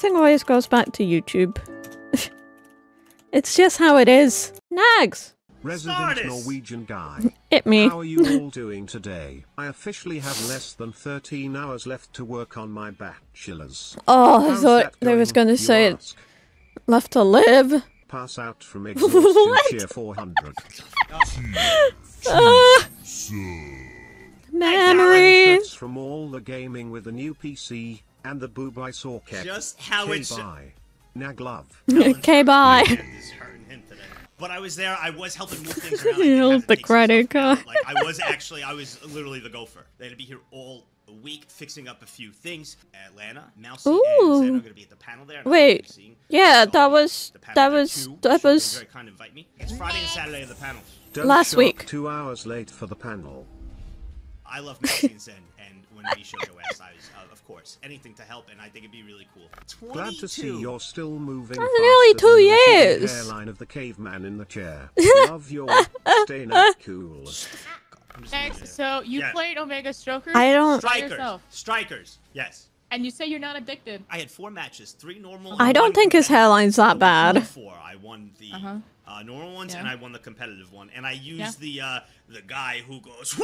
everything always goes back to YouTube. it's just how it is. Nagzz! Resident Sardis. Norwegian guy. Hit me. How are you all doing today? I officially have less than 13 hours left to work on my bachelor's. Oh, I thought they was going, gonna say it left to live. Pass out from exhaustion to cheer 400. Ah. Memories. That's from all the gaming with the new PC and the boob I saw kept. Just how Okay, it should- bye. Nag love. Okay, bye. Hand is hurting him today. But I was there. I was helping move things around. You did hold have to the take credit card. Like I was actually, I was literally the gopher. They had to be here all week fixing up a few things. Atlanta, Mousy, and Ooh. Zen are going to be at the panel there. Wait. gonna be seeing- Yeah, so, that was- that was- too. that She's was- very kind to invite me. It's Friday and Saturday of the panels. Don't Last week. Two hours late for the panel. I love Mousy and Zen, and when they showed West, I was, uh, of course, anything to help, and I think it'd be really cool. 22. Glad to see you're still moving. That's nearly two than the years. Hairline of the caveman in the chair. Love your stay night cool. I'm just gonna leave Next, so you Yeah. played Omega Strokers? I don't. Strikers. Strikers. Yes. And you say you're not addicted. I had four matches, three normal. I don't think his hairline's that bad. Four. I won the Uh-huh. uh, normal ones, Yeah. and I won the competitive one. And I used Yeah. the uh, the guy who goes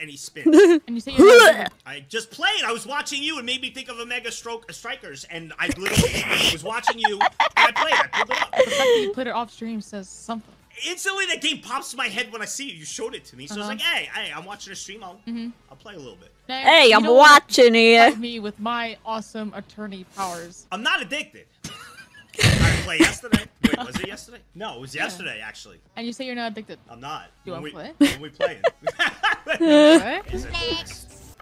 and he spins. And you say you're not addicted. I just played. I was watching you. and made me think of Omega Stroke Strikers, and I literally was watching you, and I played. I pulled it up. The fact that you put it off stream says something. Instantly, that game pops in my head when I see you. You showed it to me, so I was Uh-huh. like, "Hey, hey, I'm watching a stream. I'll, I'll play a little bit." Next, Hey, you I'm watching here. fight me with my awesome attorney powers. I'm not addicted. I played yesterday. Wait, was it yesterday? No, it was yesterday actually. And you say you're not addicted. I'm not. You wanna play? When we playing. What? Is it?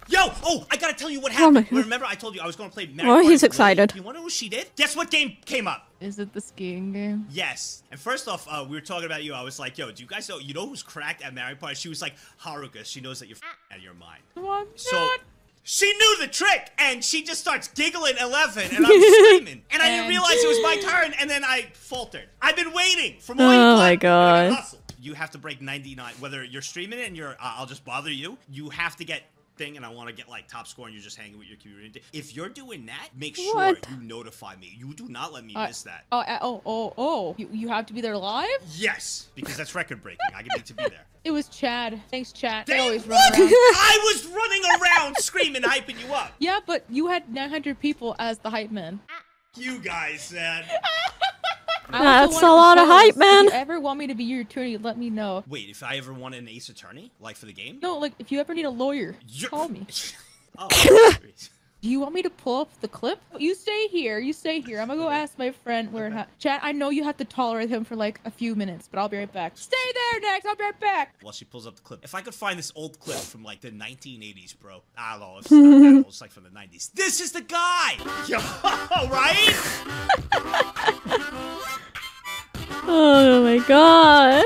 Yo! Oh, I gotta tell you what Oh happened. God. Remember, I told you I was gonna play Mario Oh, he's excited. You wanna know what she did? Guess what game came up? Is it the skiing game? Yes. And first off, uh, we were talking about you. I was like, yo, do you guys know, you know who's cracked at Mario Party? She was like, Haruka. She knows that you're f- out of your mind. No, I'm So not. she knew the trick, and she just starts giggling 11, and I'm screaming. And I didn't realize it was my turn, and then I faltered. I've been waiting for more. Oh my play. I gotta God. You have to break 99. Whether you're streaming it and you're, uh, I'll just bother you. You have to get thing, and I want to get like top score, and you're just hanging with your community. If you're doing that, make sure What? you notify me. You do not let me Uh, miss that. Oh, uh, oh, oh, oh. You, you have to be there live? Yes, because that's record breaking. I need to be there. It was Chad. Thanks, Chad. They always run around. I was running around screaming, hyping you up. Yeah, but you had 900 people as the hype man. You guys said. I That's a lot of hype, man. If you ever want me to be your attorney, let me know. Wait, if I ever want an ace attorney, like for the game? No, like if you ever need a lawyer, You're- call me. Oh, sweet. Do you want me to pull up the clip? You stay here. You stay here. I'm gonna go ask my friend where. Ha- Chat. I know you have to tolerate him for like a few minutes, but I'll be right back. Stay there, next. I'll be right back. While she pulls up the clip. If I could find this old clip from like the 1980s, bro. I don't know. It's not that old. It's like from the 90s. This is the guy! Yo, right? Oh my god.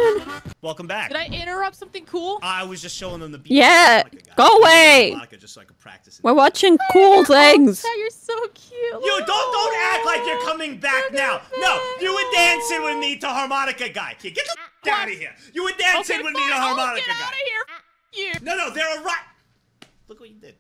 Welcome back. Did I interrupt something cool? I was just showing them the beat. Yeah, Harmonica go away. harmonica Just so I could practice it. We're watching cool oh, things. Oh, you're so cute. You don't don't act like you're coming back now. No, you were dancing with me to harmonica guy. Get the out of here. You were dancing Okay, with fine. me to I'll oh, harmonica get out guy. of here. F- you. No, no, they're a right. Look what you did.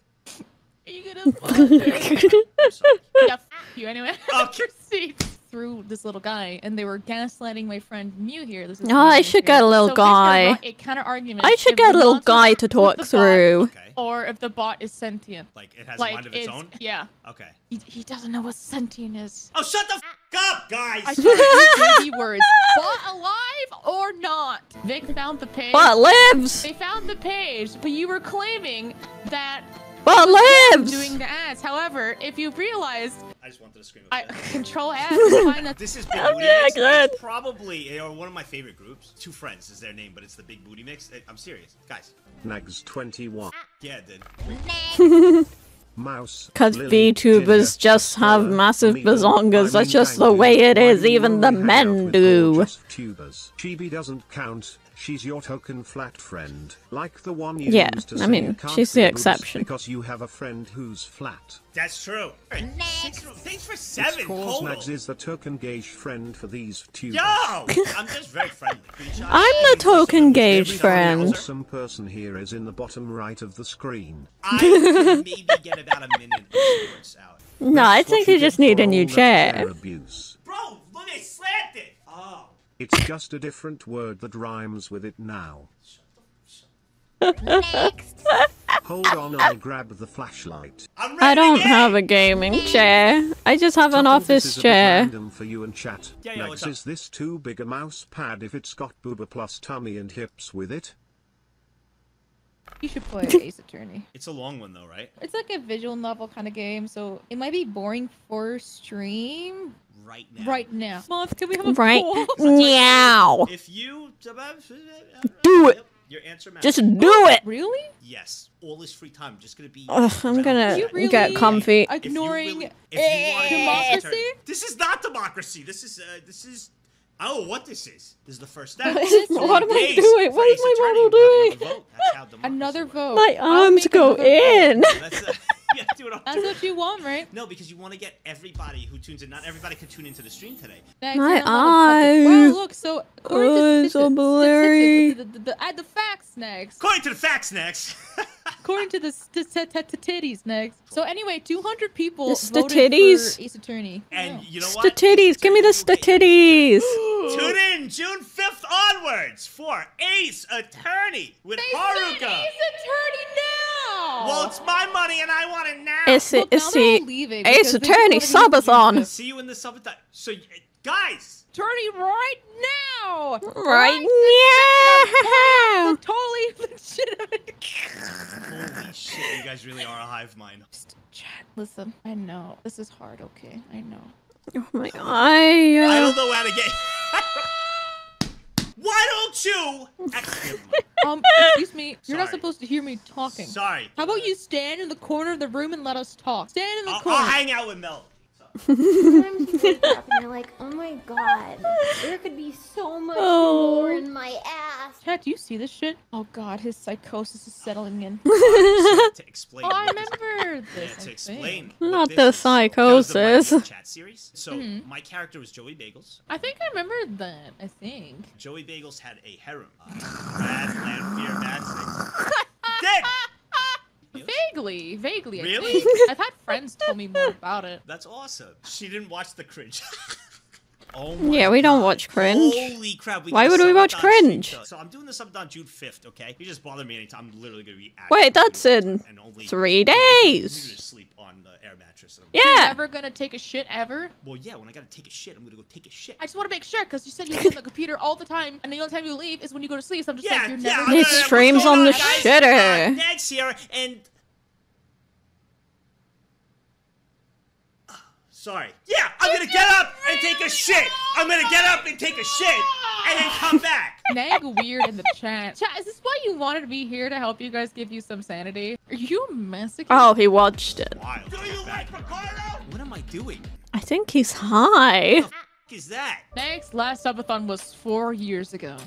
Are you gonna? I'm sorry. yeah. F- you anyway. Okay. Proceed through this little guy, and they were gaslighting my friend Mew here. This is Oh, I should here. get a little so basically, guy. A counter argument. I should get a little guy to the talk bot, through. Okay. Or if the bot is sentient. Like it has a mind of its it's own. yeah. Okay. He, he doesn't know what sentient is. Oh, shut the f- up, guys. I tried to use baby words. Bot alive or not? Vic found the page. But lives. They found the page, but you were claiming that But them lives. doing the ads. However, if you realized, I just wanted to scream. I control ads and find that This is Big Oh, Booty yeah, Mix. good. It's probably you know, one of my favorite groups. Two Friends is their name, but it's the Big Booty Mix. I'm serious, guys. Nagzz 21. Ah. Yeah, it did. Mouse. Because Lily, VTubers Ginger, just have Stella, massive Amigo, bazongas. I That's mean, just the way it is. Why do you Even the only hang out men do. gorgeous Tubers. Chibi doesn't count. She's your token flat friend, like the one you Yeah, used to I mean, she's the exception. because you have a friend who's flat. That's true. Thanks for, thanks for seven Cause total. Nagzz is the token gauge friend for these tubers. Yo, I'm just very friendly. I'm the token gauge Every friend. awesome person here is in the bottom right of the screen. I can maybe get about about a minute of sports out. No, I That's what think you did just need a new chair. abuse. Bro, look, I slanted. Oh. It's just a different word that rhymes with it now. Next. Hold on, I'll grab the flashlight. I'm ready I to don't have a gaming chair. I just have an Tuckle, this office is a chair. random for you and chat. Yeah, yeah, what's Max, up? is this too big a mouse pad if it's got booba plus tummy and hips with it? You should play Ace Attorney. It's a long one though, right? It's like a visual novel kind of game, so it might be boring for stream Right now. right now. Moth, can we have a Right poll? now. If you Do it. Your answer matters. Just do it. Really? yes. All this free time. Just gonna be. Ugh, I'm gonna really get comfy. If you Ignoring really- if you democracy? This is not democracy. This is. Uh, this is. I don't know what this is. This is the first step. What is- what am I doing? What is my Attorney. model doing? another vote. That's how democracy Another works. vote. My I'll arms make go another vote. in. That's, uh, yeah, do it. That's what you want, right? No, because you want to get everybody who tunes in. Not everybody could tune into the stream today. Next, My and I'm gonna eyes. Wow, look. So according Oh, to so blurry. the, the, the, the, add the facts next. According to the facts, next. According to the titties next. So anyway, 200 people The voted statitties? for Ace Attorney. and you know what? Statitties, give me the statitties. Tune in June 5th onwards for Ace Attorney with They said Haruka. Ace Attorney now. Well, it's my money and I want it now. It's Look, now it's they're the Ace because they just Attorney wanted to use the subathon. See you in the summertime. So, guys, Attorney right now. Right now. Totally legitimate. holy shit, you guys really are a hive mind. Just chat. Listen, I know this is hard. Okay, I know. Oh my god. I uh, don't know how to get. Why don't you? Um, excuse me. You're not supposed to hear me talking. Sorry. How about you stand in the corner of the room and let us talk? Stand in the I'll, corner. I'll hang out with Mel. Sometimes you wake up and you're like, oh my god, there could be so much Oh. more in my ass. Chat, do you see this shit? Oh god, his psychosis is settling in. to explain. Oh, I what this- remember Yeah, this. to explain. Not what the this is. The psychosis. chat series. So Mhm. my character was Joey Bagels. I think I remember that. I think. Joey Bagels had a harem. Uh, Brad, Land, Fear, Bad Snakes. Dick! Vaguely, vaguely. I Really? think. I've had friends tell me more about it. That's awesome. She didn't watch the cringe. oh my Yeah, we don't watch cringe. Holy crap. We Why would we watch cringe? show. So I'm doing the subathon June 5th, okay? You just bother me anytime. I'm literally going to be Wait, that's in and only three You days. need to sleep on the air mattress. and- You're never gonna take a shit ever. Well, yeah, when I got to take a shit, I'm going to go take a shit. I just want to make sure because you said you sit on the computer all the time, and the only time you leave is when you go to sleep. So I'm just Yeah, like, you're yeah. never. I'm gonna He gonna- take- what's streams going on the guys? shitter. Uh, Next here, and Sorry. Yeah, I'm gonna get up and take a shit. I'm gonna get up and take a shit and then come back. Nag weird in the chat. Chat, is this why you wanted me here to help you guys give you some sanity? Are you a masochist? Oh, he watched it. Wild. Do you like Ricardo? What am I doing? I think he's high. What the f- is that? Next, last subathon was four years ago.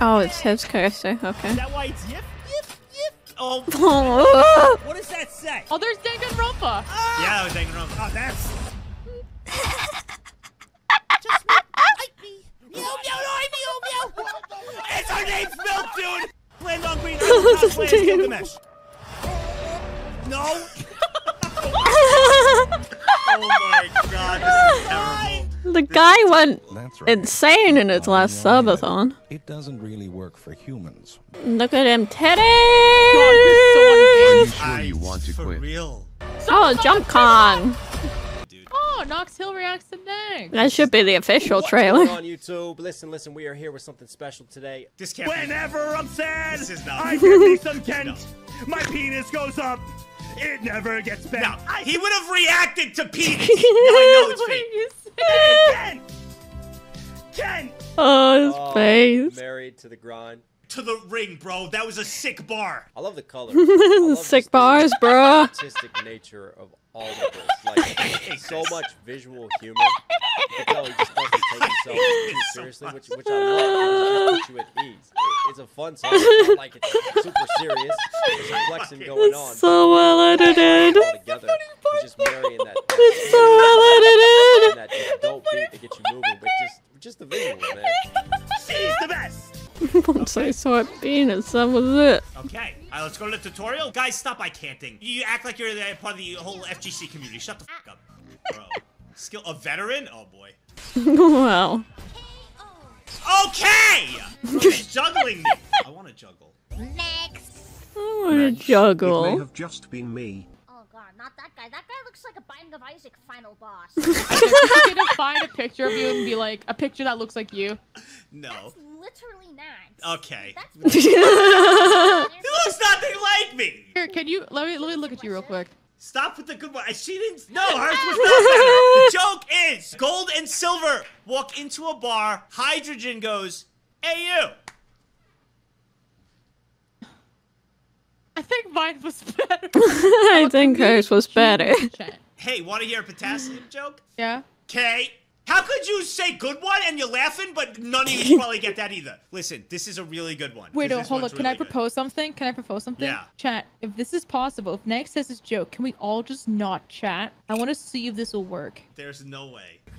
Oh, it's his cursor. Okay. Is that why it's yip? Oh, what does that say? Oh, there's Danganronpa. Ah. Yeah, I was hanging around. Oh, that's. Meow, meow, meow, meow, meow. It's our name's Milk, dude. Land on green. Island, cosplay as Gilgamesh. No. Oh my god, this is terrible. The guy went right. insane in his last subathon. It doesn't really work for humans. Look at him, God, you're so sure you want to for quit? real, Oh, Jump Con! dude. Oh, Knox Hill reacts to Nag. That should be the official What's going trailer. on YouTube? Listen, listen, we are here with something special today. This can't be- Whenever I'm sad, This is not- I get me some No. Kent. My penis goes up. It never gets bent. No, he would have reacted to penis. No, now I know it's What fake. You saying? Kent. Kent. Oh, his Oh, face. Married to the grind. To the ring, bro. That was a sick bar. I love the color. Love Sick bars, bro. Artistic nature of all of this. Like so much visual humor. You can tell he just doesn't take himself too seriously, which which I love. It puts you at ease. It- it's a fun song. It's not like it's super serious. There's some flexing going on. So well edited. All together. He's just marrying that. It's so well edited. that just dope beat to get you moving, but just just the visuals, man. He's the best. Once I saw a penis, that was it. Okay. All right, let's go to the tutorial. Guys, stop by canting. You act like you're part of the whole FGC community. Shut the fuck up, bro. Skill a veteran? Oh boy. wow. Okay. Bro, he's juggling me. I want to juggle. Next. I want to juggle. It may juggle. have just been me. God, not that guy. That guy looks like a Binding of Isaac final boss. I'm gonna find a picture of you and be like a picture that looks like you. No. Literally not. Okay. That's He looks nothing like me. Here, can you let me let me look at you real quick. Stop with the good one. She didn't. No, hers was not better. The joke is gold and silver walk into a bar. Hydrogen goes, "Hey you." I think mine was better. I think hers was better. Hey, want to hear a potassium joke? Yeah. Okay. How could you say good one and you're laughing, but none of you probably get that either? Listen, this is a really good one. Wait, no, hold on. one's Can I really good. propose something? Can I propose something? Yeah. Chat, if this is possible, if Nick says this joke, can we all just not chat? I want to see if this will work. There's no way.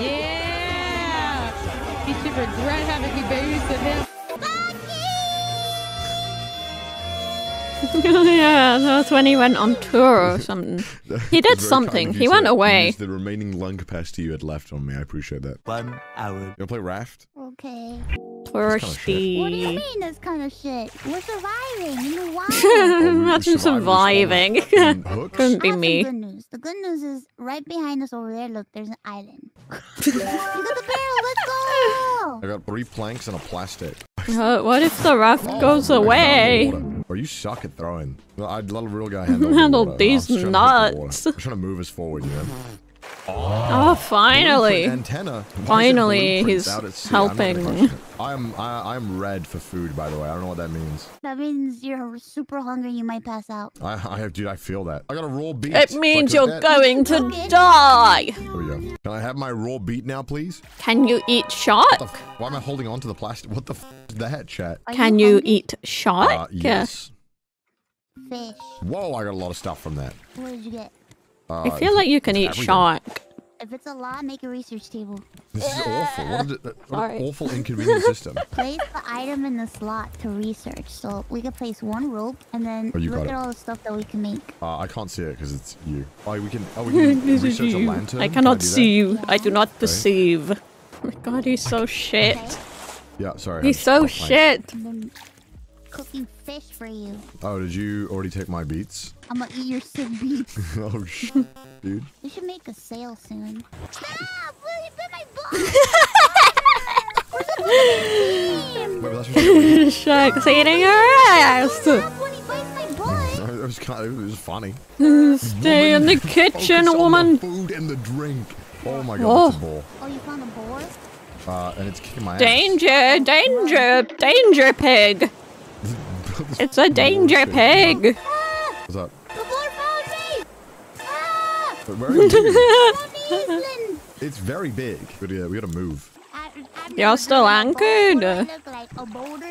Yeah! You should regret having me babysit him. Yeah, that was when he went on tour or something. He did something. He went away. The remaining lung capacity you had left on me. I appreciate that. One hour. You wanna play Raft? Okay. Touristy. What do you mean this kind of shit? We're surviving in the wild. Imagine surviving. Couldn't be me. Good news. The good news is right behind us over there. Look, there's an island. you got the barrel. Let's go. I got three planks and a plastic. Uh, what if the raft Oh, goes I found the away? water. Or you suck at throwing. I'd let a real guy handle, Handle water. I these was trying to hit the water. nuts. I'm trying to move us forward, you know. Oh, finally. Antenna. Why is there Finally, he's out? I'm helping. question. I'm I, I'm red for food, by the way. I don't know what that means. That means you're super hungry. You might pass out. I, I have, dude. I feel that. I got a raw beet. It means cook you're that. going to die. There we go. Can I have my raw beet now, please? Can you eat What shark? Why am I holding on to the plastic? What the f- is that, chat? Are Can you hungry? eat Uh, shark? yes. Fish. Whoa, I got a lot of stuff from that. What did you get? Uh, I feel like you can eat shark. If it's a lot, make a research table. This is awful. What, is it, what Sorry. an awful, inconvenient system. Place the item in the slot to research. So we can place one rope and then Oh, look at it. all the stuff that we can make. Uh, I can't see it because it's you. Oh, we can. Oh, we can This is research a lantern. I Can cannot do that? see you. I do not perceive. Oh my god, he's so shit. Okay? Yeah, sorry. He's I'm so just- shit. And then cooking fish for you. Oh, did you already take my beats? I'm gonna eat your sick beats. oh, sh- dude. we should make a sale soon. Stop! Will you bit my Wait, but that's just Shark's eating your ass. when he bites my butt. it was kind of, it was funny. Stay in the kitchen, Focus on woman. The food and the drink. Oh my god, Oh. it's a ball. Oh, you found a boar? Uh, and it's kicking my ass. Danger, danger, danger pig. It's a danger pig. What's up? The boar found me! Ah! Where are you? On the island! it's very big. But yeah, we gotta move. You're still anchored.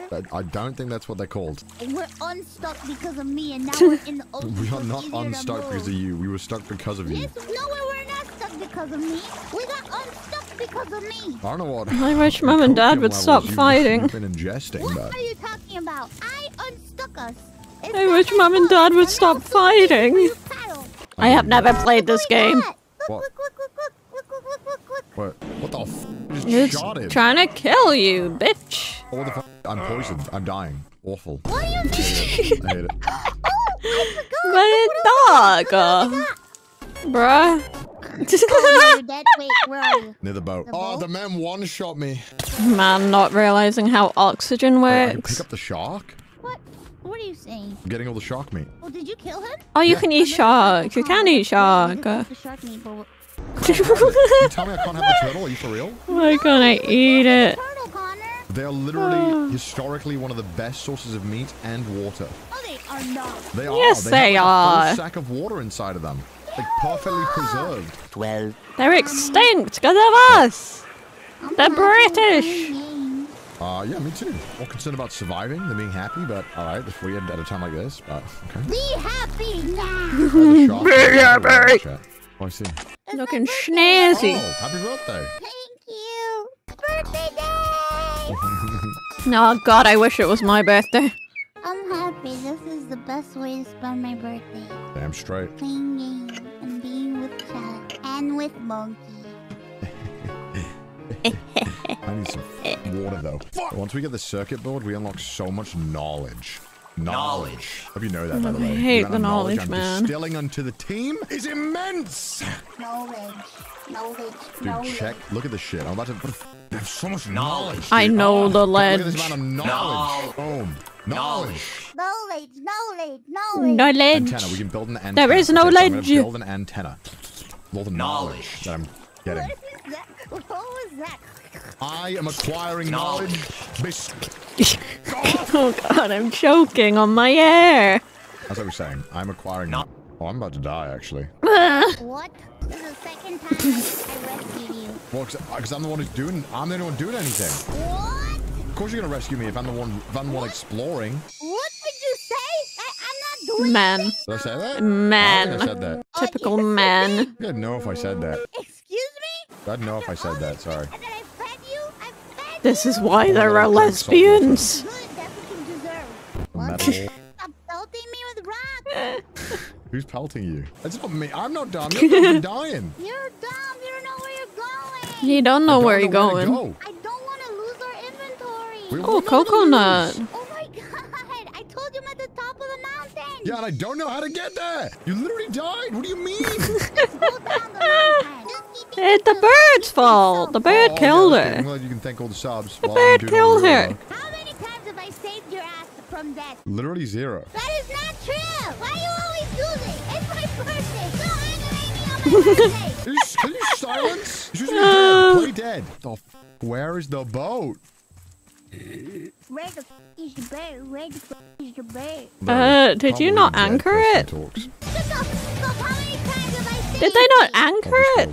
But I don't think that's what they're called. We're unstuck because of me, and now we're in the ocean. we are not unstuck because of you. We were stuck because of you. Yes, no, we were not stuck because of me. We got unstuck because of me. I don't know what. I wish mom and dad would stop fighting. Been ingesting, what but... are you talking about? I unstuck us. It's I wish mom and dad would stop fighting. I have never played this game. What? What? What the just It's shot him. trying to kill you, bitch. Oh, what the f? I'm poisoned. I'm dying. Awful. What do you mean? I hate it. I hate it. I forgot. My dog. Bruh. Oh, you're dead. Wait, where are you? Near the boat. The oh, the man one shot me. Man, not realizing how oxygen Wait, I works. pick up the shark. What? What are you saying? I'm getting all the shark meat. Well, did you kill him? Oh, you Yeah. can eat shark. You can eat shark. The shark meat, but You tell me I can't have the turtle? Are you for real? Why can't I eat it? They are literally historically one of the best sources of meat and water. Oh, they are not. They are. Yes, they, they have like a are. full sack of water inside of them, like perfectly preserved. Twelve. They're extinct because of us. I'm They're British. playing. Uh, yeah, me too. More concerned about surviving than being happy, but all right, if we end at a time like this, but okay. Be happy now. Oh, the. Be happy. Chat. Oh, I see. It's Looking my snazzy. Oh, happy birthday! Thank you. Birthday day. Oh god, I wish it was my birthday. I'm happy. This is the best way to spend my birthday. Damn straight. Playing games and being with chat and with monkey. I need some water though. Once we get the circuit board, we unlock so much knowledge. Knowledge. Hope you know that, by the I hate amount the of knowledge, I'm man. distilling onto the team is immense. Knowledge. Knowledge. Dude, knowledge. check. Look at this shit. I'm about to. There's so much knowledge. I dude. know the Look at this ledge. amount of knowledge. Boom. Knowledge. Knowledge. Knowledge. Knowledge. No ledge. Antenna. We can build an antenna. There is no Okay, so I'm ledge. build an antenna. All the knowledge that I'm getting. What is that? What was that? I am acquiring knowledge. Bis- Oh god, I'm choking on my air. As I was saying, I'm acquiring. Not. Oh, I'm about to die actually. What? This is the second time I rescued you. Well, because uh, I'm the one who's doing. I'm the only one doing anything. What? Of course you're gonna rescue me if I'm the one. If I'm the one exploring. What did you say? I, I'm not doing Man. Did I say that? I don't I Man. said that. Oh, Typical man. I'd know if I said that. Excuse me? I'd know if I said that. Sorry. And then I fed you? I fed This is why there are lesbians. Good, that's what you deserve. The What? metal. Stop pelting me with rocks. Who's pelting you? It's not me. I'm not dumb. You're fucking dying. You're dumb. You don't know where you're going. You don't know I where don't you're know where to going. go. I don't want to lose our inventory. We- Oh, what am coconut. lose? Oh my god. I told you I'm at the top of the mountain. Yeah, and I don't know how to get there. You literally died. What do you mean? It's the bird's fault. The bird Oh, killed okay, okay. I'm her. glad you can thank all the subs. The bird killed all the her. work. How many times have I saved your ass from death? Literally zero. That is not true. Why you always do this? It's my birthday. Don't aggravate me on my birthday. Can you, can you silence? She's dead. Play dead. The f- where is the boat? Where the f is the bird? Where the f is the bird? Uh, did Probably you not anchor it? Talks. Shut the f up. How many times have I saved Did they not anchor it?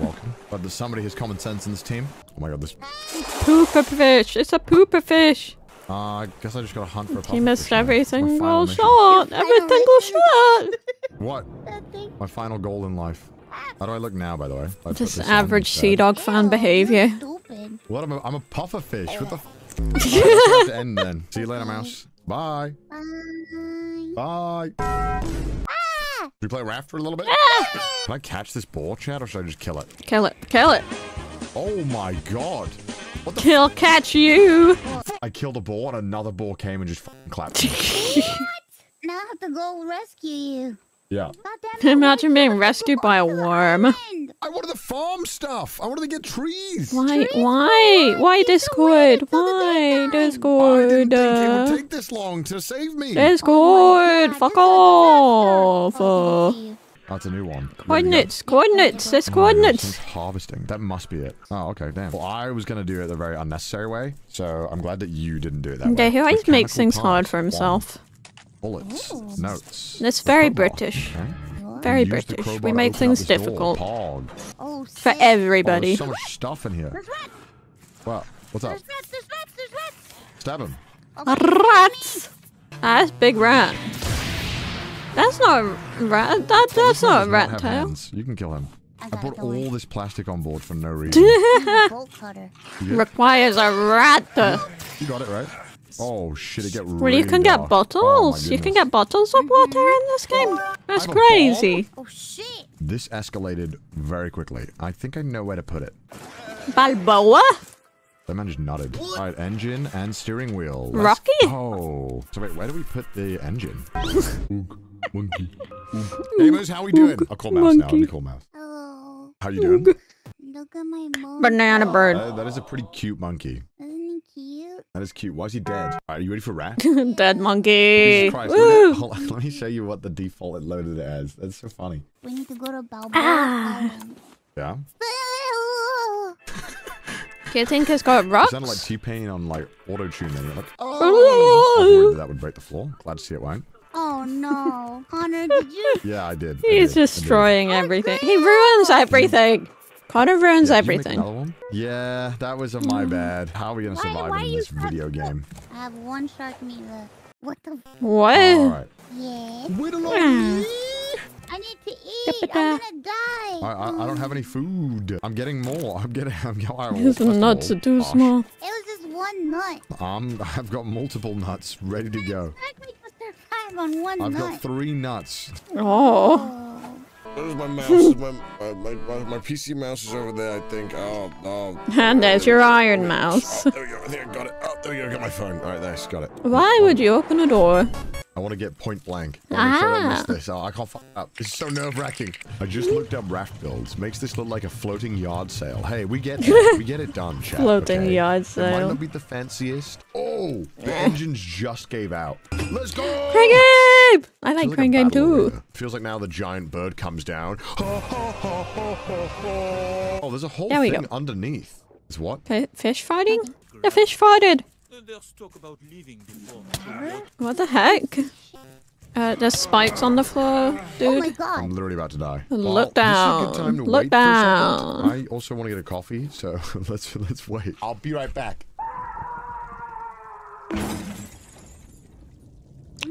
You're. But there's somebody who's common sense in this team. Oh my god, this. Pooper fish. It's a pooper fish. Uh, I guess I just got to hunt for a He missed pufferfish now. everything. My Well mission. shot. Everything was shot. What? My final goal in life. How do I look now, by the way? I put Just average sea dog fan Ew, behavior. Stupid. What? I'm a, I'm a puffer fish. What the? F- Alright, let's have to end then. See you later, mouse. Bye. Bye. Bye. Should we play raft for a little bit? Ah. Can I catch this ball, Chad, or should I just kill it? Kill it. Kill it. Oh my god. What the? Kill catch you. I killed a ball and another ball came and just fucking clapped me. Now I have to go rescue you. yeah. God damn it, Imagine being rescued by a to the worm. Island? I wanted the farm stuff. I wanted to get trees. Why? Why? Why Discord? Why Discord? I Discord? didn't think it would take this long to save me. Discord. Fuck off. That's a new one. There we. Coordinates. Coordinates. There's Oh my God, coordinates. someone's harvesting. That must be it. Oh, okay, damn. Well, I was gonna do it the very unnecessary way, so I'm glad that you didn't do it that way. Yeah, he always makes things hard parts, for one. himself. Bullets, notes. That's very British. okay. Very Use British. We make things difficult Oh, for shit. Oh, everybody. there's so much stuff in here. There's rats. Well, what's up? There's rats. There's rats. There's rats. Stab him. Rats. Ah, that's big rat. That's not a rat. That that's This not a rat have tail. hands. You can kill him. I I got put it, all this plastic on board for no reason. Requires a rat. you got it right. Oh shit! It get Well, you can dark. get Oh, bottles. you can get bottles of water in this game. That's crazy. Oh shit. This escalated very quickly. I think I know where to put it. Balboa. That man just nodded. All right, engine and steering wheel. Let's Rocky? Oh. So wait, where do we put the engine? Oog, monkey. Oog. Gamers, how we doing? I'll call mouse now. Let me call mouse. Hello. How you doing? Look at my mom. Banana bird. Uh, that is a pretty cute monkey. Isn't he cute? That is cute. Why is he dead? All right, are you ready for rat? Dead monkey. Jesus Christ. Woo. Look hold on, let me show you what the default it loaded it as. That's so funny. We need to go to Balboa Ah. Yeah? Do you think it's got It rocks? sounded like T-Pain on like auto-tune then. You're like, oh! I worried that, that would break the floor. Glad to see it won't. Oh no. Connor, did you? Yeah, I did. He's I did. destroying everything. He ruins everything. Connor ruins Yeah, did you make everything. Yeah, that was a my bad. How are we gonna survive why in this video game? I have one shark meat left. What the? What? All right. yeah. Wait a Hmm. I need to eat. I'm gonna die. I, I, I don't have any food. I'm getting more. I'm getting. I'm getting. All right, well, His first nuts are too gosh, small. It was just one nut. Um, I've got multiple nuts ready to go. Shark meat was survive live on one I've nut. got three nuts. Oh. Where's my mouse? my, my, my, my, PC mouse is over there, I think. Oh, no. And there's your iron mouse. There we go. I think I got it. Oh, there we go. I got my phone. All right, nice. Got it. Why would you open a door? I want to get point blank. I want to make sure I don't miss Ah. this. Oh, I can't fuck up. It's so nerve wracking. I just looked up raft builds. Makes this look like a floating yard sale. Hey, we get that. we get it done, chat. Floating okay? yard It might sale. not be the fanciest. Oh, the engines just gave out. Let's go. Crane Game! I like Feels Crane a Game too. arena. Feels like now the giant bird comes down. Oh, there's a whole There thing underneath. Is what? Fi- fish fighting? The fish fighted. There's talk about leaving before. What the heck? Uh, there's spikes on the floor, Oh dude. my god. I'm literally about to die. Look this is a good time down. to Look wait down. second. I also want to get a coffee, so let's let's wait. I'll be right back.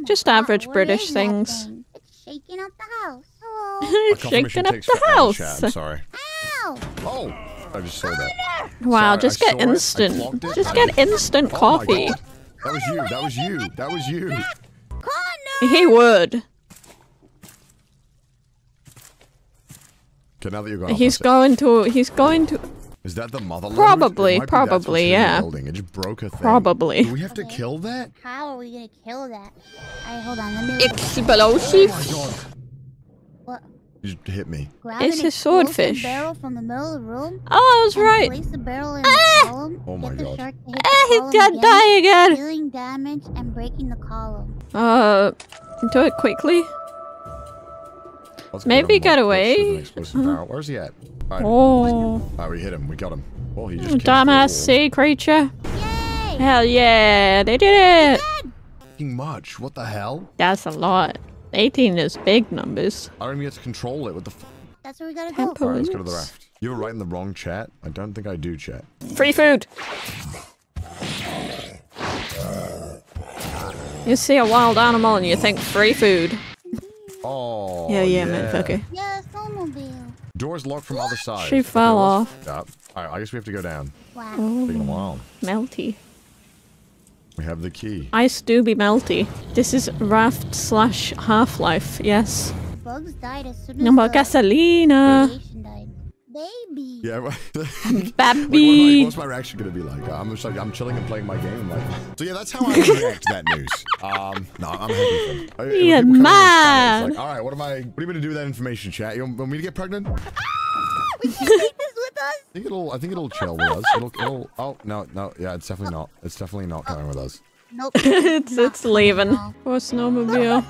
Just average British things. It's shaking up the house. Hello. My Shaking up the house. chat, I'm sorry. Ow. Oh, I just saw that. Wow, Sorry, just I get saw it, I instant. Just get instant Oh coffee. God. That was you. That was you. That was you. Connor. He would. Okay, now that you're gone, He's going to. He's going to. Is that the mother? Probably, It might be that's what's probably, yeah. Building. It just broke a thing. Probably. Do we have to kill that? How are we gonna kill that? Alright, hold on. Let me. Explosive. Oh my god. What? You just hit me. Grab It's a swordfish. barrel from the middle of the room. Oh, I was right. Place the barrel in Ah! the column. Oh my get the God. shark to hit Ah, he's gonna again, die again. Dealing damage and breaking the column. Uh, do it quickly. Let's Maybe him get with- with an away. explosive barrel. Where's he at? Alright. Oh, Alright, we hit him. We got him. Oh, he just killed dumbass sea creature. Yay! Hell yeah, they did it. Fucking much. What the hell? That's a lot. 18 is big numbers. I don't even get to control it. What the f- That's where we gotta go. Alright, let's go to the raft. You were right in the wrong chat. I don't think I do chat. Free food. You see a wild animal and you think free food. Oh. yeah, yeah, motherfucker. Yeah, snowmobile. Door's locked from other side. She fell off. Yeah. Alright, I guess we have to go down. Wow. Oh. Taking a while. Melty. We have the key. Ice do be melty. This is raft slash half life. Yes. Bugs died as soon as No more the gasolina. Radiation died. Baby. Yeah. Like, what am Baby. what's my reaction gonna be like? I'm just like I'm chilling and playing my game. Like, so yeah, that's how I react to that news. Um, no, I'm happy for them. I- Yeah, people come in and man. Like, all right, what am I? What are you gonna do with that information, chat? You want, want me to get pregnant? I We can this with us. think it'll. I think it'll chill with us. It'll. It'll. Oh no, no. Yeah, it's definitely not. It's definitely not coming with us. Nope. it's it's leaving. No. Poor snowmobile.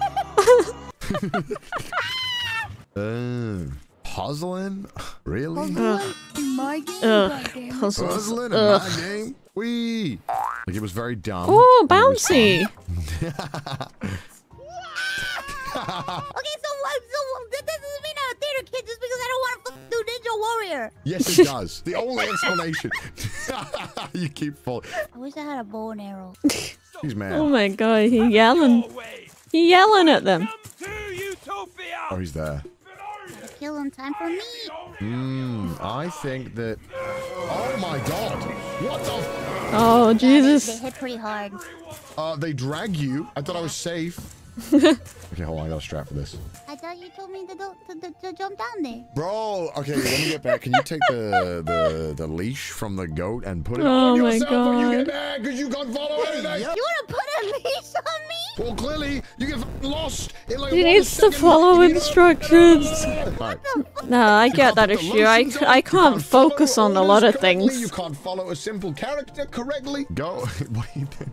Uh, puzzling? Really? My game, Ugh. goddamn. Puzzles. Puzzling in Ugh. my game? Wee. Like it was very dumb. Oh, and it was bouncy. Okay, so what? So that doesn't mean I'm a theater kid just because I don't want to do Ninja Warrior. Yes, it does. The only explanation. you keep falling. I wish I had a bow and arrow. He's mad. Oh my god, he yelling. He yelling at them. Oh, he's there. Kill in time for me. Hmm. I think that. Oh my god. What the? F- Oh Yeah, they, Jesus. they hit pretty hard. uh, they drag you. I thought I was safe. okay, hold on. I got a strap for this. I thought you told me to, do, to, to, to jump down there. Bro, okay, let me get back. Can you take the the, the leash from the goat and put it Oh on my yourself when you God. get back? Because you can't follow anything. You want to leash on me? Well, clearly, you get lost in like He needs to follow instructions. Alright. No, I get that issue. I, I can't focus on a lot of things. You can't follow a simple character correctly. Go. what are you doing?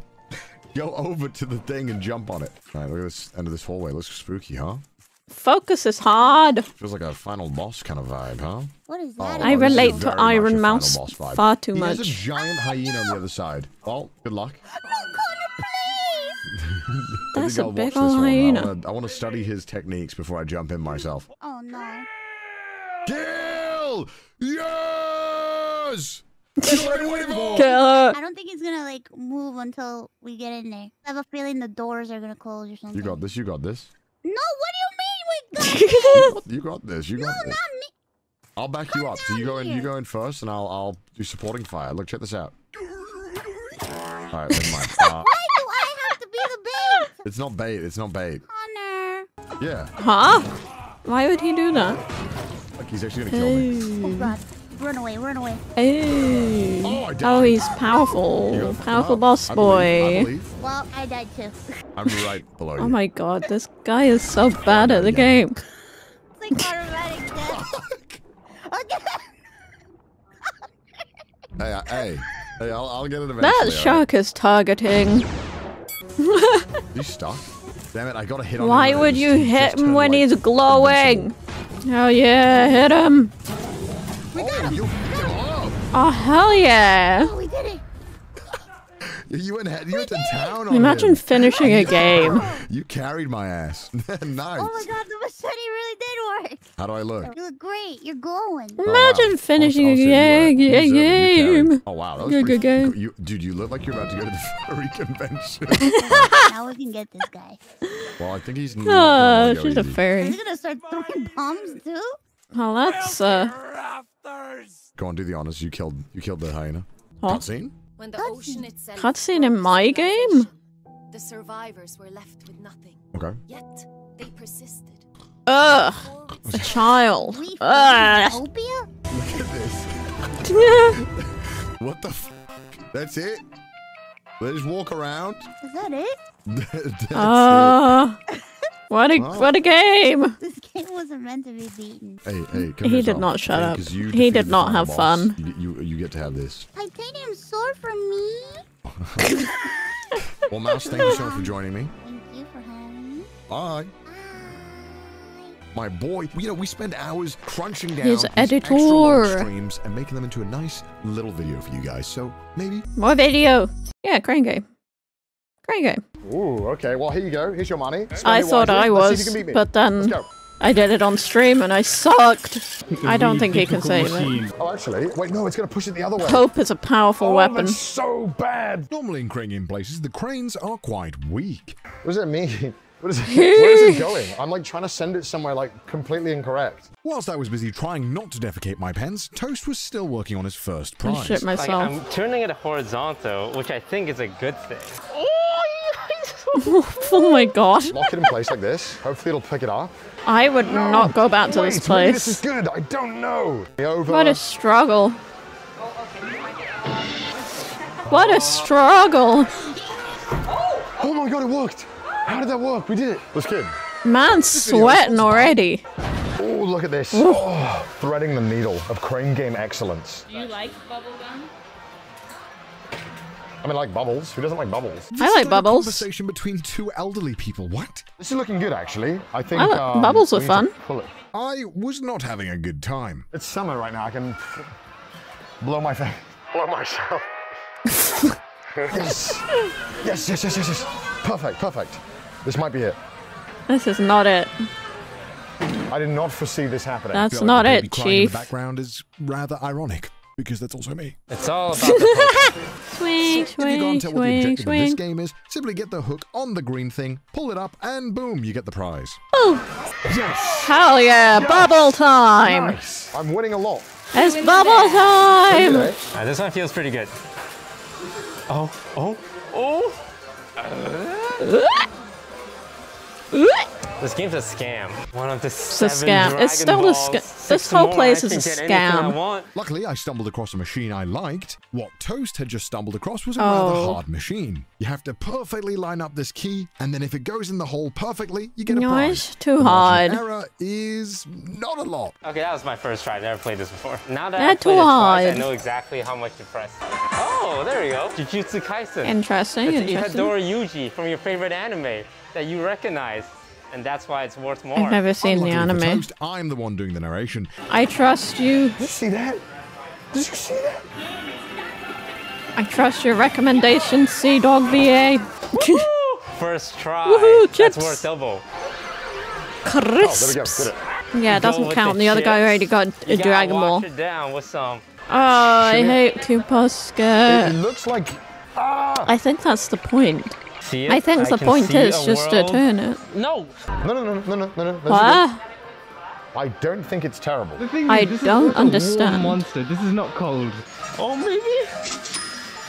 Go over to the thing and jump on it. Alright, look at this end of this hallway. Looks spooky, huh? Focus is hard. Feels like a final boss kind of vibe, huh? What is Oh, that? I this relate to Iron Mouse far too He There's a giant hyena on the other side. Well, good luck. I That's think a I'll watch big this ol' one. hyena. I wanna- I want to study his techniques before I jump in myself. Oh no. Kill! Yes! That's what I've been waiting for! Kill I don't think he's gonna like move until we get in there. I have a feeling the doors are gonna close or something. You got this, you got this. No, what do you mean we got You got this, you got No, this. not me. I'll back you up. So you go in, you go in first, and I'll I'll do supporting fire. Look, check this out. All right, never mind. Uh, Why do I have to be the bait? It's not bait. It's not bait. Connor. Yeah. Huh? Why would he do that? Like he's actually gonna kill me. Oh god. Run away, run away. Hey. Oh, Oh, he's powerful. You got- Powerful I boss believe- I boy. believe. Well, I died too. I'm right below oh you. Oh my god, this guy is so bad at the game. It's like automatic death. Hey, I- hey, hey! I'll, I'll get it eventually. That alright? shark is targeting. You stuck? Damn it! I got a hit on him. Why would you hit him when like, he's glowing? Oh yeah, hit him. Oh, you, oh, Oh hell yeah. Oh, we did it. You went you went to town on Imagine him. finishing a game. You carried my ass. nice. Oh my god, the machete really did work. How do I look? You look great. You're glowing. Oh, wow. Imagine finishing I'll- I'll a say you ga- were. You ga- deserve it. You carried. game. Oh wow, that was Good, pretty good game. You, dude, you look like you're about to go to the furry convention. now we can get this guy. well, I think he's not Oh, she's a easy. Is fairy. he gonna start throwing bombs too? Oh, that's uh. Go on, do the honors. You killed you killed the hyena. Huh? Cutscene? When the Cutscene. ocean itself Cutscene in my game? The survivors were left with nothing. Okay. Yet they persisted. Ugh. A child. Ugh. Utopia? Look at this. What the? F- That's it. They just walk around. Is that it? That's Uh, what a Wow. what a game. This game wasn't meant to be beaten. it. Hey, hey, come He did Zal. not shut Hey, up. 'cause you He did not have boss. fun. You, you you get to have this. Titanium sword for me? Well, Mouse, thank you so much for joining me. Thank you for having me. Bye. Bye. My boy, you know, we spend hours crunching down He's these extra editor. long streams and making them into a nice little video for you guys. So maybe. More video. Yeah, crane game. Crane game. Ooh, okay. Well, here you go. Here's your money. I thought I was, but then I did it on stream and I sucked. I don't think he can save it. Oh, actually, wait, no, it's gonna push it the other way. Hope is a powerful oh, weapon. so bad. Normally in crane places, the cranes are quite weak. What does it mean? What is it, where is it going? I'm like trying to send it somewhere like completely incorrect. Whilst I was busy trying not to defecate my pens, Toast was still working on his first prize. I prize. shit Like, myself. I'm turning it horizontal, which I think is a good thing. oh my god. Lock it in place like this. Hopefully it'll pick it up. I would not go back to this place. maybe This is good. I don't know. Over. What a struggle. What a struggle. Oh my god, it worked. How did that work? We did it. Let's kid. Man's sweating already. Oh, look at this. Oh, threading the needle of crane game excellence. Do you like bubblegum? I mean, like bubbles. Who doesn't like bubbles? I like bubbles. Conversation between two elderly people. What? This is looking good, actually. I think I like- um, bubbles we are need to fun. pull it. I was not having a good time. It's summer right now. I can blow my face. Blow myself. yes. yes. Yes. Yes. Yes. Yes. Perfect. Perfect. This might be it. This is not it. I did not foresee this happening. That's not it, Chief. background is rather ironic because that's also me. It's all about the Swing, So if you swing, can't tell what the swing, objective of this game is, simply get the hook on the green thing, pull it up, and boom, you get the prize. Oh. Yes. Hell yeah, bubble time. Nice. I'm winning a lot. It's bubble time. Today. Uh, this one feels pretty good. Oh, oh, oh! This game's a scam. One of the It's a seven scam. It's still a Dragon sca- Balls. this whole place is a can I scam. Luckily, I stumbled across a machine I liked. What Toast had just stumbled across was a Oh. rather hard machine. You have to perfectly line up this key, and then if it goes in the hole perfectly, you get a No, prize. it's too The hard. Error is not a lot. Okay, that was my first try. I've never played this before. Now that Not I've played too it twice, I know exactly how much to press. Oh, there you go. Jujutsu Kaisen. Interesting, It's interesting. Itadori Yuji from your favorite anime that you recognize, and that's why it's worth more. I've never seen the Unluckily for anime. Toast, I'm the one doing the narration. I trust you. Did you see that? Did you see that? I trust your recommendation, CDawgVA. First try. Woohoo, That's chips. worth double. Oh, there we go. Crisps. Did it. Yeah, it doesn't count. The other guy already got a You Dragon Ball. it down with some. Oh, I Shit. hate It Kupuska. looks like. Ah! I think that's the point. See it? I think the point is a just to turn it. No. No, no, no, no, no, no, no. What? I don't think it's terrible. I don't understand. monster. This is not cold. Oh, maybe.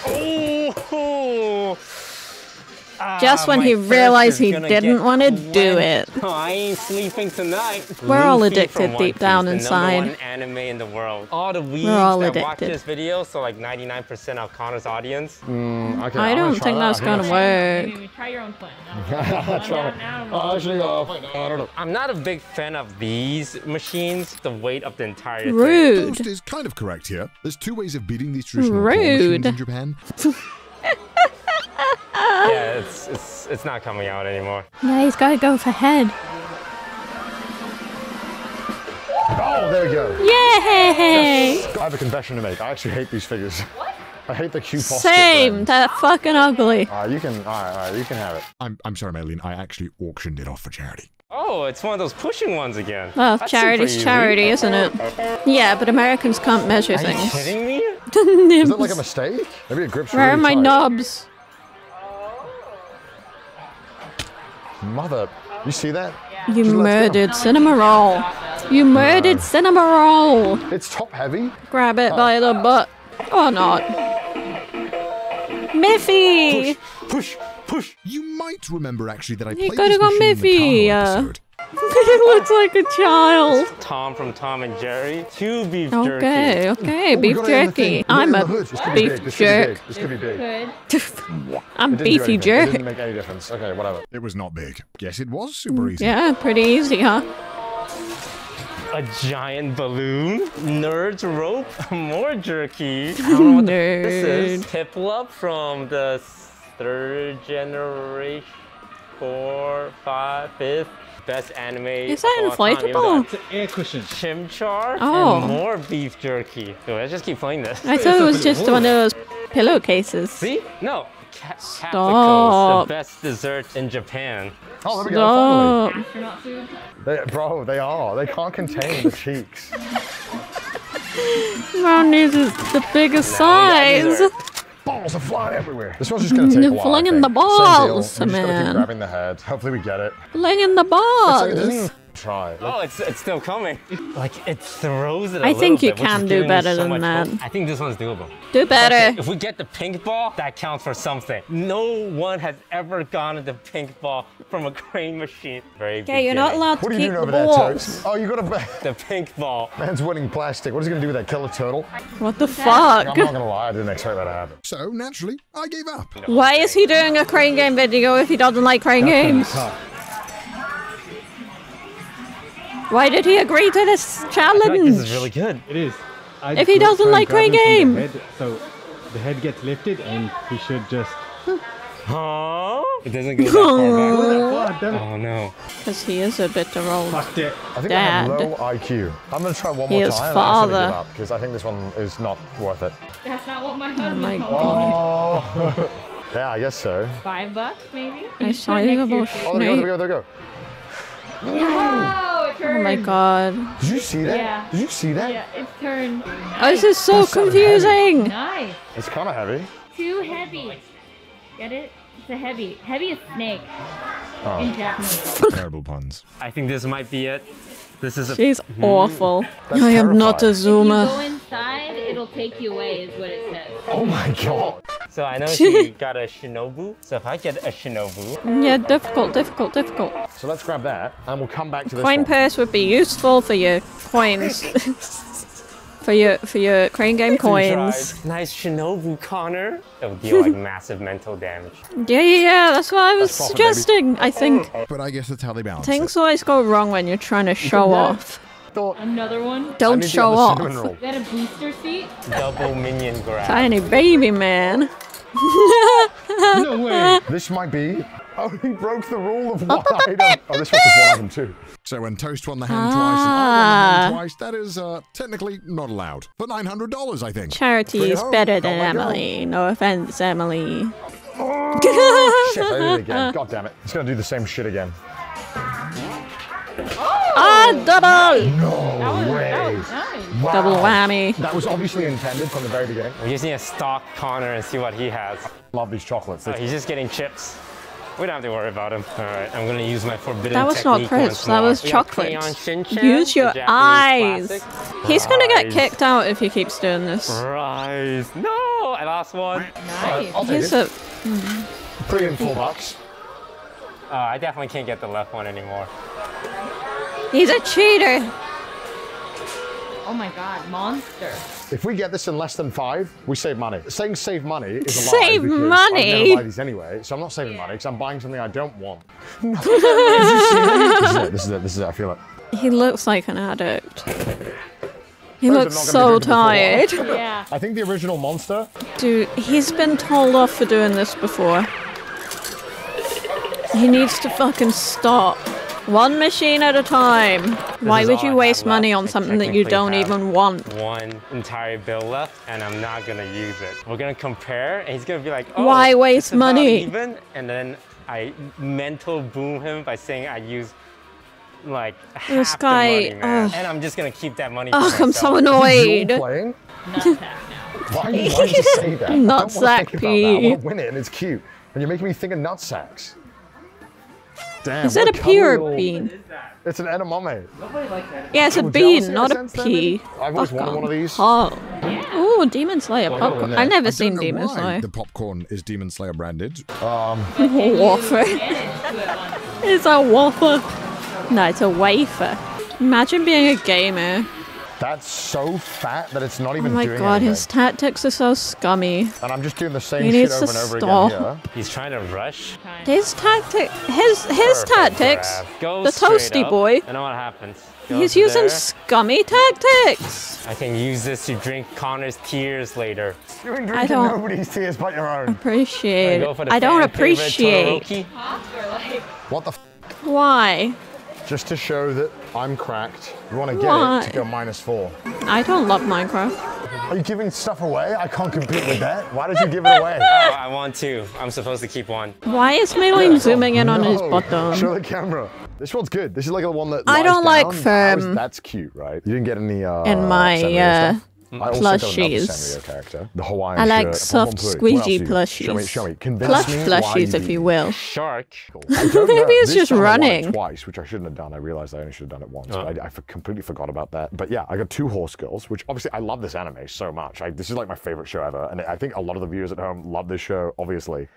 Oh. Just when he realized he didn't want to do it. Oh, I ain't sleeping tonight. We're all addicted deep down the inside. Number one anime in the world. All the weebs all that watch this video, so like 99% of Connor's audience. Mm, okay, I I'm don't think that's I gonna guess. work. Try your own plan. Try. Actually, uh, I don't know. I'm not a big fan of these machines. The weight of the entire thing. Rude. Is kind of correct here. There's two ways of beating these traditional claw machines in Japan. Yeah, it's, it's it's not coming out anymore. Yeah, he's gotta go for head. Oh, there we go. Yay! I have a confession to make. I actually hate these figures. What? I hate the Q posture. Same. They're fucking ugly. Uh, you can, all right, all right, you can have it. I'm, I'm sorry, Maylene. I actually auctioned it off for charity. Oh, it's one of those pushing ones again. Well, That's charity's super easy. charity, isn't it? Yeah, but Americans can't measure Are you things. kidding me? Is that like a mistake? Maybe it grips Where are my tight. knobs? Mother, you see that? You Just let it murdered Cinnamoroll. You murdered Cinnamoroll. It's top heavy. Grab it by the butt. Or not. Miffy! Push, push. push. You might remember actually that I You played gotta this go machine in the Miffy. Uh, episode. He looks like a child. Tom from Tom and Jerry. Two beef Okay, jerky. okay, Oh, beef got it in the thing. jerky. We got it I'm a the hood. This could be beef big. This could be jerk. big. This could be big. I'm It didn't do beefy anything. It didn't make any difference. Okay, whatever. It was not big. Yes, it was super easy. Yeah, pretty easy, huh? A giant balloon. Nerds rope. More jerky. I don't know what the this is. Piplup from the third generation. Four, five, fifth. Best anime. Is that of all time, even though inflatable? It's an air cushion. Chimchar. Oh. And more beef jerky. Dude, let's just keep playing this. I thought it was just one of those pillowcases. See? No. Ca- Stop. Capsicles, the best dessert in Japan. Oh, there we go. Finally. Stop. They, bro, they are. They can't contain the cheeks. Ron is the biggest size. Balls are flying everywhere. This one's just gonna take a while. Flinging the think. Same deal. balls, We're just gotta keep man. grabbing the head. Hopefully we get it. Flinging the It's like, it doesn't balls. Even try. Oh, like, Oh, it's it's still coming. Like it throws it. I I think you can do better than that. I think this one's doable. Do better. Okay, if we get the pink ball, that counts for something. No one has ever gotten the pink ball from a crane machine. Very. Okay, you're not beginning. allowed to what are you keep doing over the there, balls. Toads? Oh, you got a The pink ball. man's winning plastic. What is he gonna do with that? Kill a turtle? What the fuck? I'm not gonna lie, I didn't expect that to happen. So naturally, I gave up. Why is he doing a crane game video if he doesn't like crane games? Why did he agree to this I feel like challenge? this is really good. It is. I If he doesn't like grab crane him the game. head, so the head gets lifted and he should just. Huh? It doesn't go that far back. Oh, damn it. Oh no. Because he is a bit old. Fucked it. I think I have Dad. low IQ. I'm gonna try one more is time. father. I'm gonna because I think this one is not worth it. That's not what my Oh husband my told god. Oh. yeah, I guess so. Five bucks, maybe? I You just saw put you next to your about face. Oh, there we go, there we go, there. Oh, it Oh my god. Did you see that? Yeah. Did you see that? Yeah, it's turned. Oh, this is so That's confusing. Nice. It's kind of heavy. Too heavy. Get it? It's a heavy. Heavy is snake Oh. in Japanese. Terrible puns. I think this might be it. This is a. She's mhm. awful. That's I am not a terrifying. zoomer. Go inside, it'll take you away, is what it says. Oh my god. So I know she got a shinobu. So if I get a shinobu, Yeah, difficult, difficult, difficult. So let's grab that and we'll come back to this Coin one. purse would be useful for your coins. for your for your crane game coins. Nice shinobu, Connor. It would deal like massive mental damage. Yeah, yeah, yeah. That's what I was profit, baby. suggesting. I think But I guess that's how they balance things always go wrong when you're trying to show off. Another one. Don't need to show off. cinnamon roll. Is that a booster seat? Double minion grab. Tiny baby man. No way. This might be. Oh, he broke the rule of one item. Oh, this was just one item too. So when Toast won the hand twice and I won the Ah. hand twice, that is uh, technically not allowed. For nine hundred dollars, I think. Charity Bring it is home. better than let go. Emily. No offense, Emily. Oh, shit, I did it again. God damn it. It's gonna do the same shit again. Ah, double! No way. Nice. Wow. Double whammy. That was obviously intended from the very beginning. We just need to stalk Connor and see what he has. Love these chocolates. Oh, he's just getting chips. We don't have to worry about him. All right, I'm gonna use my forbidden That was not technique crisps, that was chocolate. Use your eyes. classic. He's gonna get kicked out if he keeps doing this. Rise. No, I lost one. Nice. Uh, I'll take He's it. a. Three and four bucks. Oh, I definitely can't get the left one anymore. He's a cheater. Oh my god, monster. If we get this in less than five, we save money. Saying save money is a lie. Save because money? I'm gonna buy these anyway, so I'm not saving money because I'm buying something I don't want. this is it. This is it. This is it. I feel it. He looks like an addict. He Those looks so tired. Yeah. I think the original monster. Dude, he's been told off for doing this before. He needs to fucking stop. One machine at a time. Why would you I waste money on something that you don't even want? One entire bill left, and I'm not gonna use it. We're gonna compare, and he's gonna be like, "Oh, Why waste it's about money?" Even, and then I mental boom him by saying I use like This half guy- the money, man. ugh. and I'm just gonna keep that money. For Ugh, I'm so myself. annoyed. You're playing? Why, why did you say that? I don't wanna Nutsack think about that. I pea. want to win it, and it's cute. And you're making me think of nutsacks. Damn. Is that a pea or a bean? It's an edamame. Yeah, it's a Little bean, not a sense pea. I've always Fuck wanted one of these. Oh. Ooh, Demon Slayer popcorn. I've never I seen Demon Slayer. The popcorn is Demon Slayer branded. Um, wafer. it's a wafer. No, it's a wafer. Imagine being a gamer. That's so fat that it's not even. Oh even my doing god, anything. his tactics are so scummy. And I'm just doing the same He shit over and over stop. again here. He's trying to rush. His tactic, his his tactics, the toasty up, boy. I know what happens. Go He's using there. scummy tactics. I can use this to drink Connor's tears later. You're I drinking don't- nobody's tears but your own. Appreciate. Go I don't appreciate. Todoroki. What the f? Why? Just to show that I'm cracked. You want to get Why? it to go minus four. I don't love Minecraft. Are you giving stuff away? I can't compete with that. Why did you give it away? Oh, I want two. I'm supposed to keep one. Why is Maylin zooming in on his No. bottom? Show the camera. This one's good. This is like the one that. I don't like down. How is- firm. That's cute, right? You didn't get any. Uh, In my, Sanrio uh, stuff? I also got plushies. Character. The Hawaiian I like shirt. soft, Pom-pom squeegee What else you got? plushies. Show me, show me. Convince Plush me plushies, if you will. Shark. I don't know. Maybe it's just time I won running. twice, which I shouldn't have done. I realized I only should have done it once. Oh. But I, I f- completely forgot about that. But yeah, I got two horse girls, which obviously I love this anime so much. I, this is like my favorite show ever, and I think a lot of the viewers at home love this show, obviously.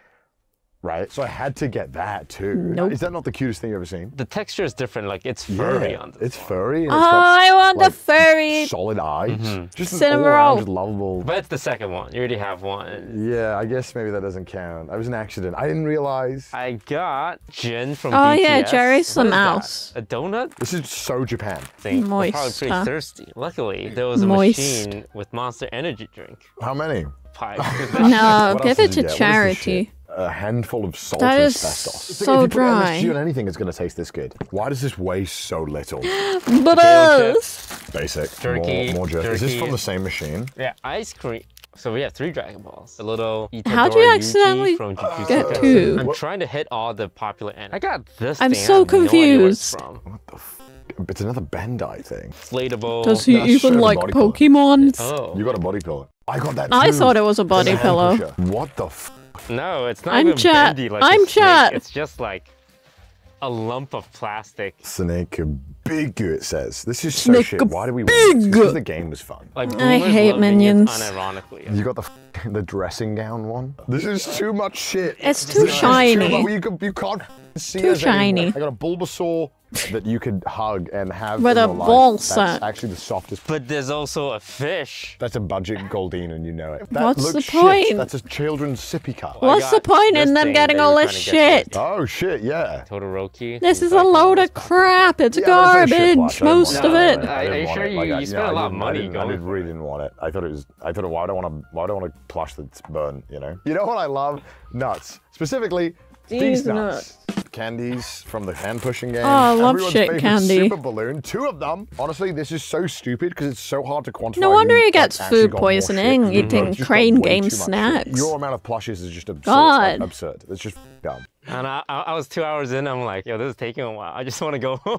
Right? So I had to get that too. Nope. Is that not the cutest thing you've ever seen? The texture is different. Like it's furry Yeah, on this. It's furry. And Oh, it's got, I want like, the furry. solid eyes. Mm-hmm. Just an Cinema all-around roll. just lovable. But it's the second one. You already have one. Yeah, I guess maybe that doesn't count. I was an accident. I didn't realize. I got Jin from Oh, yeah, BTS. Jerry's the What is that? mouse. A donut This is so Japan. thing. We're probably pretty huh? thirsty. Luckily, there was a Moist. machine with Monster Energy drink. How many? Five. No, give it to you get? What is this charity. Shit? A handful of salt That and is asbestos. so if you dry. Put MSG on anything, it's going to taste this good. Why does this weigh so little? But us. Basic. Jerky, More, more jerky. Is this from the same machine? yeah, ice cream. So we have three Dragon Balls. A little How do you accidentally from Jujutsu get Kaisen. two? I'm trying to hit all the popular anime. I got this I'm thing. So have no idea where it's confused. from. What the f? It's another Bandai thing. Inflatable. Does he That's even like body pillow. Pokemons? Oh. You got a body pillow. I got that too. I thought it was a body It's a pillow. What the f? No, it's not I'm even chat. bendy like I'm a snake. chat. It's just like a lump of plastic. Snake big, it says. This is so Snake shit. Why do we want this? big. Because the game was fun. Like I hate love minions. Unironically. You got the f- the dressing gown one. This is too much shit. It's too is shiny. much- You, can, you can't see Too us anymore. shiny. I got a Bulbasaur that you could hug and have With a your ball That's sack. actually the softest. But there's also a fish. That's a budget Goldeen and you know it. That What's the looks shit. point? That's a children's sippy cup. What's the point in them getting all you're this trying to get shit? Oh shit, yeah. Todoroki. This is a load of crap. It's Yeah, there's no garbage. watch. Most want of it. no, I didn't Are you sure it. you- Like, I- you spent I a lot of didn't- I money didn't- I didn't- really didn't want it. I thought it was. I thought, why do I want to? Why do I want to plush that's burnt? You know. You know what I love? Nuts. Specifically, these, These nuts. Candies from the hand pushing game. Oh, I love Everyone's shit candy. Super balloon. Two of them. Honestly, this is so stupid because it's so hard to quantify. No wonder who, he gets actually food got shit. poisoning eating just got Crane Game too much shit. snacks. Your amount of plushes is just absurd. God. Like, absurd. It's just dumb. And I, I I was two hours in. I'm like, yo, this is taking a while. I just want to go home.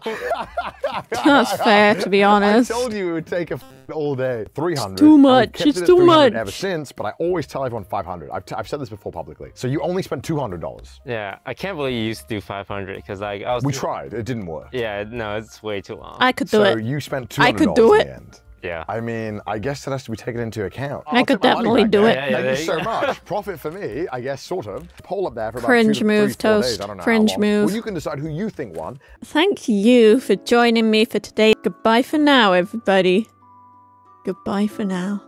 That's fair, to be honest. I told you it would take a f- all day. 300. too much, kept it's it too 300 much. Ever since, but I always tell everyone 500. I've, t- I've said this before publicly. So you only spent $200. yeah, I can't believe you used to do 500 because like I was. We too- tried. It didn't work. Yeah, no, it's way too long. I could do so it. you spent $200 I could do in it. The end. Yeah. I mean, I guess that has to be taken into account. I I'll could take my money definitely do it. Yeah, yeah, Thank there you you so much. Profit for me, I guess, sort of. Poll up there for about Cringe two to move, three, four Toast. days. I don't know how Cringe long. move. Well, you can decide who you think won. Thank you for joining me for today. Goodbye for now, everybody. Goodbye for now.